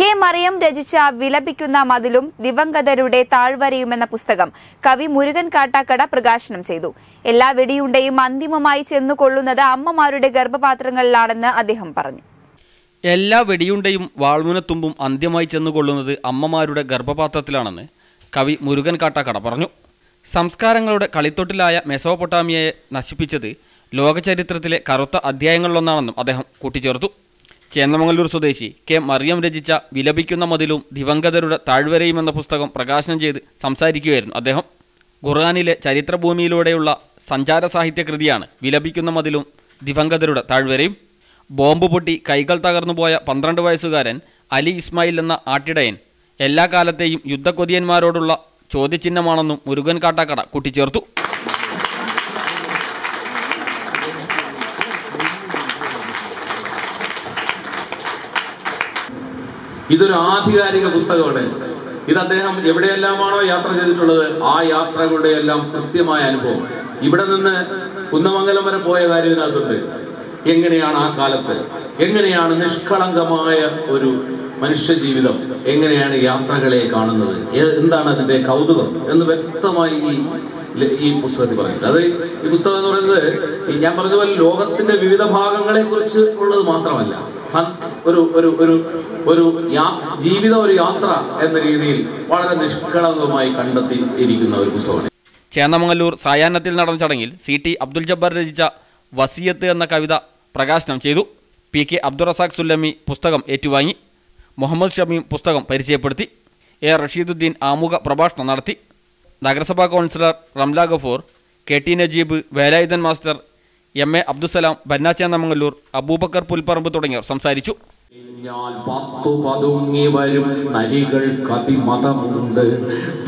K Mariyam രചിച്ച വിലപിക്കുന്ന മതിലും ദിവംഗതരുടെ താഴ്വരയും എന്ന പുസ്തകം കവി മുരുകൻ കാട്ടാക്കട പ്രകാശനം ചെയ്തു. എല്ലാ വെടിയുണ്ടയും അന്തിമമായി ചെന്നുകൊള്ളുന്നത് അമ്മമാരുടെ ഗർഭപാത്രങ്ങളിലാണെന്ന് അദ്ദേഹം പറഞ്ഞു. എല്ലാ വെടിയുണ്ടയും വാൾമുനത്തുമ്പും അന്ത്യമായി ചെന്നുകൊള്ളുന്നത് അമ്മമാരുടെ ഗർഭപാത്രത്തിലാണെന്ന് കവി മുരുകൻ കാട്ടാക്കട പറഞ്ഞു. സംസ്കാരങ്ങളുടെ കളിത്തൊട്ടിലായ മെസോപൊട്ടാമിയയെ നശിപ്പിച്ചത് ലോകചരിത്രത്തിലെ കറുത്ത അധ്യായങ്ങളിലൊന്നാണെന്നും അദ്ദേഹം കൂട്ടിച്ചേർത്തു. ചേന്നമംഗലൂർ സ്വദേശി കെ മറിയം രചിച്ച വിലപിക്കുന്ന മതിലും ദിവംഗതരുടെ താഴ്വരയും എന്ന പുസ്തകം പ്രകാശനം ചെയ്ത് സംസാരിക്കുകയായിരുന്നു അദ്ദേഹം. ഖുർആാനിലെ ചരിത്രഭൂമിയിലൂടെയുള്ള സഞ്ചാര സാഹിത്യ കൃതിയാണ് വിലപിക്കുന്ന മതിലും ദിവംഗതരുടെ താഴ്വരയും. ബോംബ് പൊട്ടി കൈകൾ തകർന്നുപോയ പന്ത്രണ്ട് വയസ്സുകാരൻ അലി ഇസ്മായിൽ എന്ന ആട്ടിടയൻ എല്ലാ കാലത്തെയും യുദ്ധക്കൊതിയന്മാരോടുള്ള ചോദ്യചിഹ്നമാണെന്നും മുരുകൻ കാട്ടാക്കട കൂട്ടിച്ചേർത്തു. ഇതൊരു ആധികാരിക പുസ്തകമാണ്. ഇത് അദ്ദേഹം എവിടെയെല്ലാമാണോ യാത്ര ചെയ്തിട്ടുള്ളത്? ആ യാത്രകളുടെ എല്ലാം കൃത്യമായ അനുഭവം. ഇവിടെ നിന്ന് കുന്നമംഗലം വരെ പോയ കാര്യം ഇതിനകത്തുണ്ട്. എങ്ങനെയാണ് ആ കാലത്ത്? എങ്ങനെയാണ് നിഷ്കളങ്കമായ ഒരു മനുഷ്യ ജീവിതം എങ്ങനെയാണ് യാത്രകളെ കാണുന്നത്? എന്താണ് അതിന്റെ കൗതുകം? എന്ന് വ്യക്തമായി ഈ ഈ പുസ്തകത്തിൽ പറയുന്നത്. അത് ഈ പുസ്തകം എന്ന് പറയുന്നത് ഞാൻ പറഞ്ഞ പോലെ ലോകത്തിന്റെ വിവിധ ഭാഗങ്ങളെ കുറിച്ച് ഉള്ളത് മാത്രമല്ല. ഒരു ഒരു ഒരു ഒരു ജീവിത ഒരു യാത്ര എന്ന രീതിയിൽ വളരെ നിഷ്കളങ്കമായി കണ്ടെത്തി ഇരിക്കുന്ന ഒരു പുസ്തകമാണ്. ചേന്നമംഗല്ലൂർ സായാഹ്നത്തിൽ നടന്ന ചടങ്ങിൽ സി ടി അബ്ദുൽ ജബ്ബാർ രചിച്ച വസിയത്ത് എന്ന കവിത പ്രകാശനം ചെയ്തു. പി കെ അബ്ദുറസാഖ് സുല്ലമി പുസ്തകം ഏറ്റുവാങ്ങി. മുഹമ്മദ് ഷമീം പുസ്തകം പരിചയപ്പെടുത്തി. എ റഷീദുദ്ദീൻ ആമുഖ പ്രഭാഷണം നടത്തി. നഗരസഭാ councillor Ramla Gafoor K T Najeeb Velayudhan master M A Abdussalam Bannacha Chennamangallur Abubakar Pulparamba തുടങ്ങിയവർ സംസാരിച്ചു. കഴിഞ്ഞാൽ പത്തു പതുങ്ങി വരും നരികൾക്കതിമതമുണ്ട്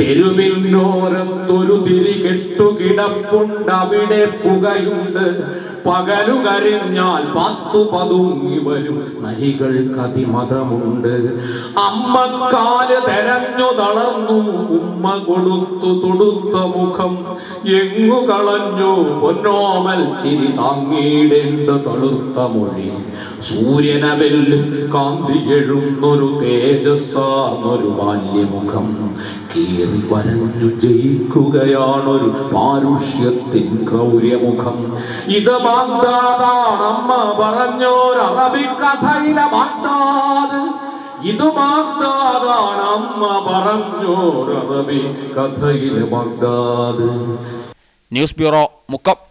തെരുവിനോരത്തൊരു തിരി കെട്ടുകിടപ്പുണ്ടവിടെ പുകയുണ്ട്. പകലു കരിഞ്ഞാൽ പത്തു പതുങ്ങി വരും. നരികൾക്കതിമതമുണ്ട് അമ്മക്കാൽ തെരഞ്ഞു തളർന്നു. ഉമ്മ കൊടുത്തു തൊടുത്ത മുഖം. എങ്ങു കളഞ്ഞു? പൊന്നോമൽ ചിരി താങ്ങിയിടേണ്ട തളുത്ത മൊഴി. സൂര്യനവിൽ കാന്തി എഴുന്നൊരു തേജസ്സാർന്നൊരു ബാല്യമുഖം. കീറി വരഞ്ഞു ജയിക്കുകയാണൊരു പാരുഷ്യത്തിൻ ക്രൗര്യമുഖം. ഇത് ബാഗ്ദാദാണ്. അമ്മ പറഞ്ഞോരറബിക്കഥയിലെ ബാഗ്ദാദ്. ഇത് ബാഗ്ദാദാണ്. അമ്മ പറഞ്ഞോരറബി കഥയിലെ ബാഗ്ദാദ്. News bureau Mukkam.